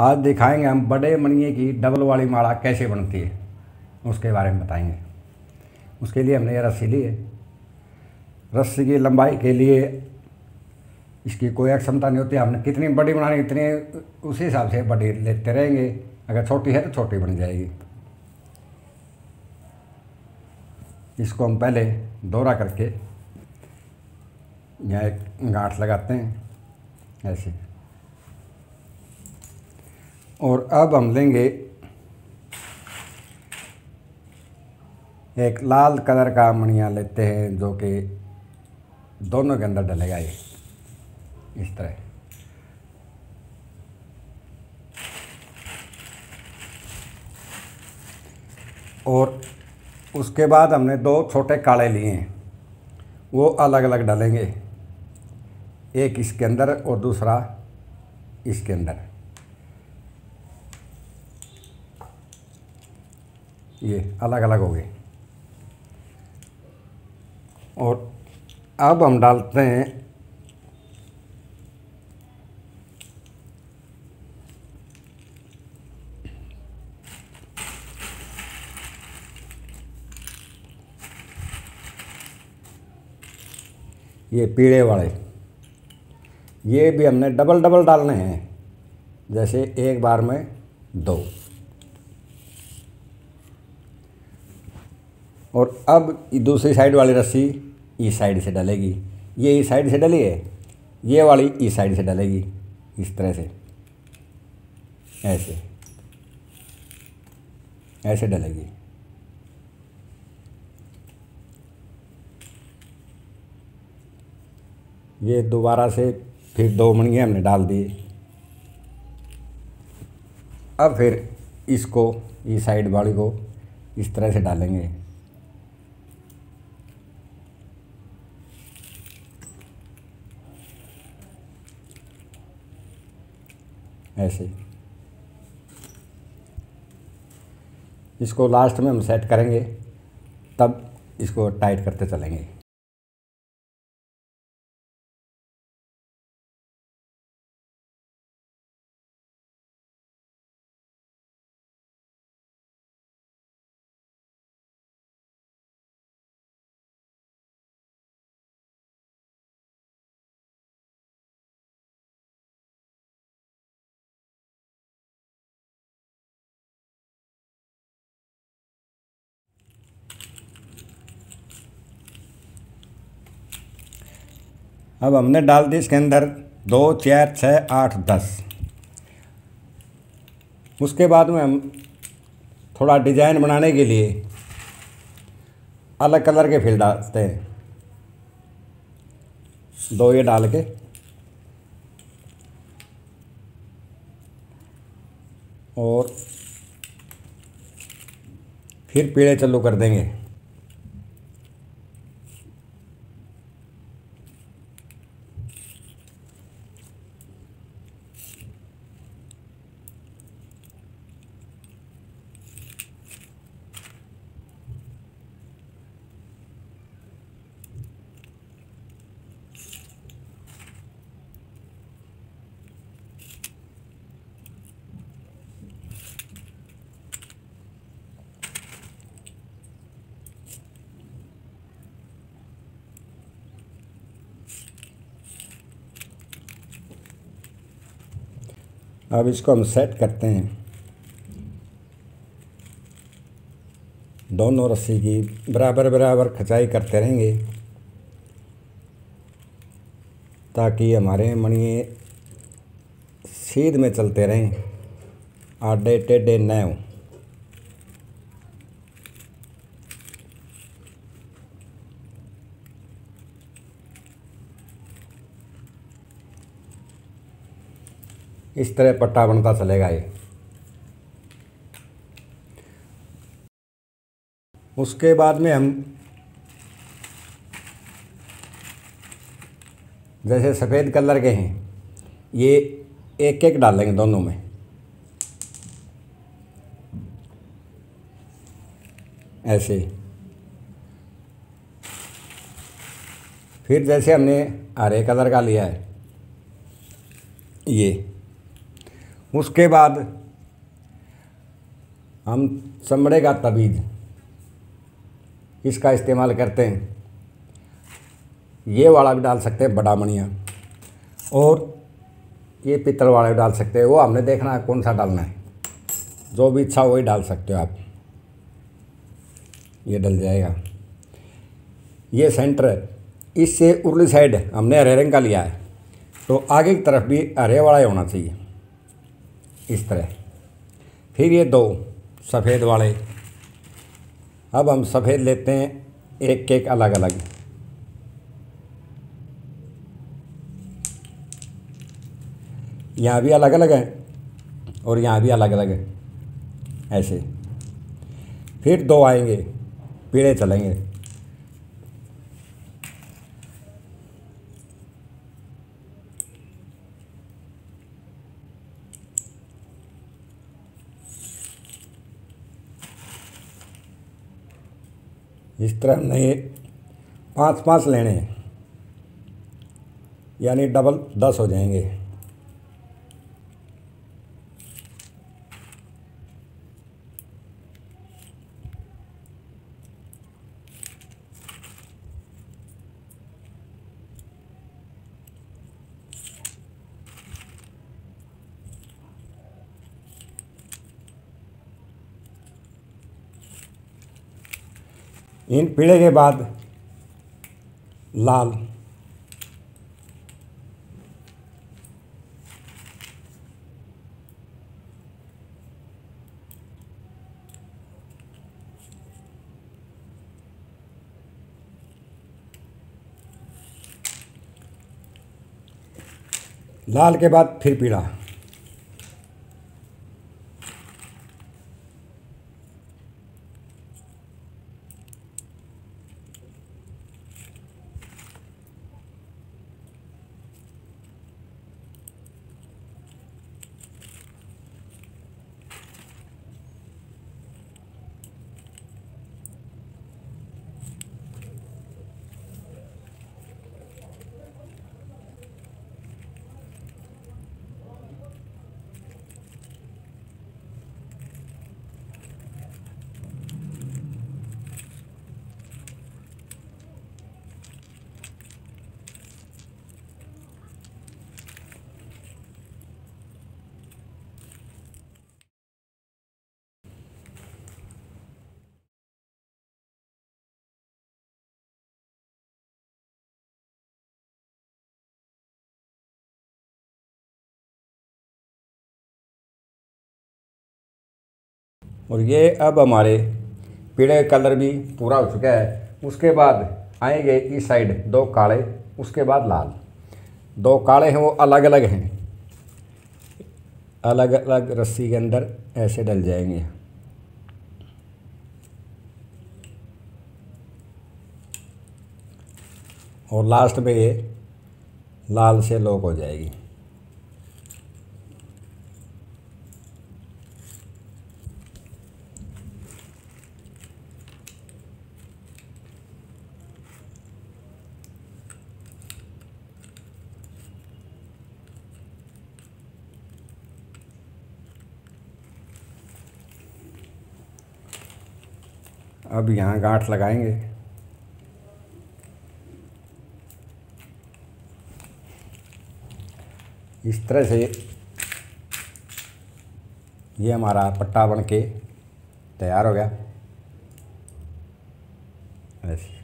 आज दिखाएँगे हम बड़े मणिये की डबल वाली माला कैसे बनती है। उसके बारे में बताएँगे। उसके लिए हमने ये रस्सी ली है। रस्सी की लंबाई के लिए इसकी कोई क्षमता नहीं होती। हमने कितनी बड़ी बनानी इतनी उसी हिसाब से बड़ी लेते रहेंगे। अगर छोटी है तो छोटी बन जाएगी। इसको हम पहले दौरा करके यहाँ एक गांठ लगाते हैं। ऐसे। और अब हम लेंगे एक लाल कलर का मणिया लेते हैं जो कि दोनों के अंदर डलेगा ये इस तरह। और उसके बाद हमने दो छोटे काले लिए हैं। वो अलग अलग डालेंगे। एक इसके अंदर और दूसरा इसके अंदर। ये अलग अलग हो गए। और अब हम डालते हैं ये पीड़े वाले। ये भी हमने डबल डबल डालने हैं, जैसे एक बार में दो। और अब दूसरी साइड वाली रस्सी इस साइड से डलेगी। ये इस साइड से डली है, ये वाली इस साइड से डलेगी, इस तरह से। ऐसे। ऐसे डलेगी। ये दोबारा से फिर दो मणियाँ हमने डाल दिए अब फिर इसको, इस साइड वाली को इस तरह से डालेंगे। ऐसे इसको लास्ट में हम सेट करेंगे तब इसको टाइट करते चलेंगे। अब हमने डाल दी इसके अंदर दो, चार छः आठ, दस। उसके बाद में हम थोड़ा डिज़ाइन बनाने के लिए अलग कलर के फिल डालते हैं। दो ये डाल के। और फिर पीड़े चालू कर देंगे। अब इसको हम सेट करते हैं। दोनों रस्सी की बराबर बराबर खचाई करते रहेंगे, ताकि हमारे मणिए सीध में चलते रहें। आडे टेढ़े न। हों इस तरह पट्टा बनता चलेगा ये। उसके बाद में हम जैसे सफ़ेद कलर के हैं, ये एक एक डालेंगे दोनों में। ऐसे। फिर जैसे हमने हरे कलर का लिया है, ये। उसके बाद हम चमड़े का तबीज इसका इस्तेमाल करते हैं। ये वाला भी डाल सकते हैं, बड़ा मणिया। और ये पित्तल वाला भी डाल सकते हैं। वो हमने देखना है कौन सा डालना है। जो भी इच्छा वही डाल सकते हो आप। ये डल जाएगा। ये सेंटर इससे उर्ली साइड हमने हरे रंग का लिया है। तो आगे की तरफ़ भी हरे वाला ही होना चाहिए। इस तरह। फिर ये दो सफ़ेद वाले। अब हम सफ़ेद लेते हैं एक केक अलग अलग यहाँ भी अलग अलग है और यहाँ भी अलग अलग है। ऐसे। फिर दो आएँगे पीड़े चलेंगे। इस तरह हमने ये पाँच पाँच लेने हैं यानी डबल दस हो जाएँगे। इन पीढ़े के बाद लाल। लाल के बाद फिर पीला और ये अब हमारे पीले कलर भी पूरा हो चुका है। उसके बाद आएँगे इस साइड दो काले, उसके बाद लाल। दो काले हैं, वो अलग अलग हैं। अलग अलग रस्सी के अंदर ऐसे डल जाएँगे। और लास्ट में ये लाल से लॉक हो जाएगी। अब यहाँ गांठ लगाएँगे। इस तरह से ये हमारा पट्टा बन के तैयार हो गया। ऐसे।